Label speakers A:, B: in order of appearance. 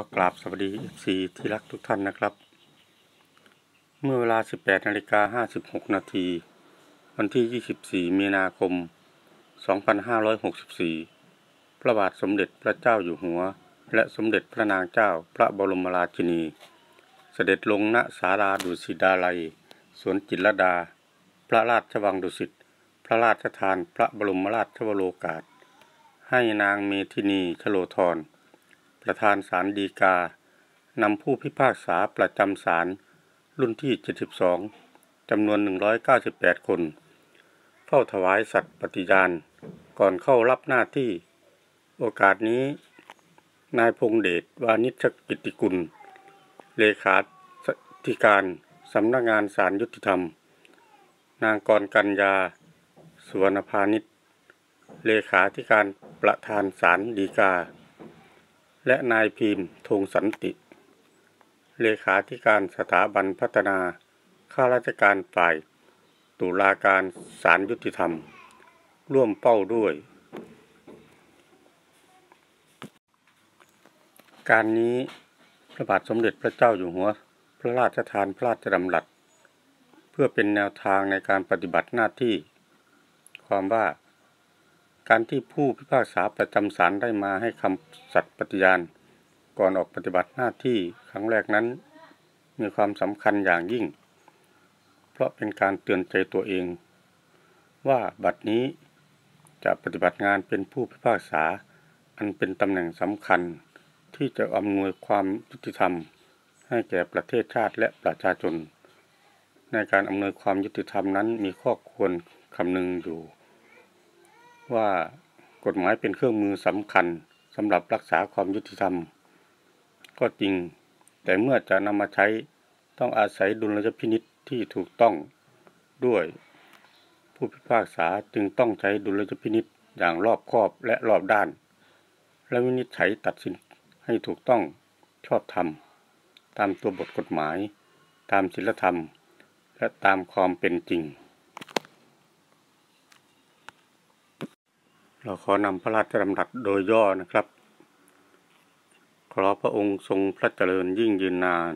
A: อกราบสวัสดี FC ที่รักทุกท่านนะครับ เมื่อเวลา 18นาฬิกา56 นาที วันที่ 24 มีนาคม 2564 พระบาทสมเด็จพระเจ้าอยู่หัว และสมเด็จพระนางเจ้าพระบรมราชินี เสด็จลงณสาราดุสิตาลัย สวนจิตรดา พระราชวังดุสิต พระราชทานพระบรมราชวโรกาส ให้นางเมธินีชโลธร ประธานศาลฎีกานำผู้พิพากษาประจำศาลรุ่นที่ 72จำนวน 198 คนเข้าถวายสัตย์ปฏิญาณ ก่อนเข้ารับหน้าที่ โอกาสนี้ นายพงเดชวานิชกิติกุล เลขาธิการสำนักงานศาลยุติธรรม นางกรกัญญาสุวรรณพาณิชเลขาธิการประธานศาลฎีกา และนายพิมพ์ธงสันติ เลขาธิการสถาบันพัฒนา ข้าราชการฝ่าย ตุลาการศาลยุติธรรม ร่วมเป้าด้วย การนี้พระบาทสมเด็จพระเจ้าอยู่หัว พระราชทานพระราชดำรัส เพื่อเป็นแนวทางในการปฏิบัติหน้าที่ ความว่า การที่ผู้พิพากษาประจำศาลได้มาให้คำสัตย์ปฏิญาณ ก่อนออกปฏิบัติหน้าที่ครั้งแรกนั้น มีความสำคัญอย่างยิ่ง เพราะเป็นการเตือนใจตัวเอง ว่าบัดนี้จะปฏิบัติงานเป็นผู้พิพากษา อันเป็นตำแหน่งสำคัญ ที่จะอำนวยความยุติธรรม ให้แก่ประเทศชาติและประชาชน ในการอำนวยความยุติธรรมนั้นมีข้อควรคำนึงอยู่ ว่ากฎหมายเป็นเครื่องมือสำคัญสำหรับรักษาความยุติธรรม ก็จริง แต่เมื่อจะนำมาใช้ต้องอาศัยดุลยพินิษที่ถูกต้องด้วย ผู้พิพากษาจึงต้องใช้ดุลยพินิษอย่างรอบคอบและรอบด้าน และวินิจฉัยตัดสินให้ถูกต้องชอบธรรม ตามตัวบทกฎหมาย ตามศีลธรรม และตามความเป็นจริง เราขอนำพระราชดำรัสโดยย่อนะครับ ขอพระองค์ทรงพระเจริญยิ่งยืนนาน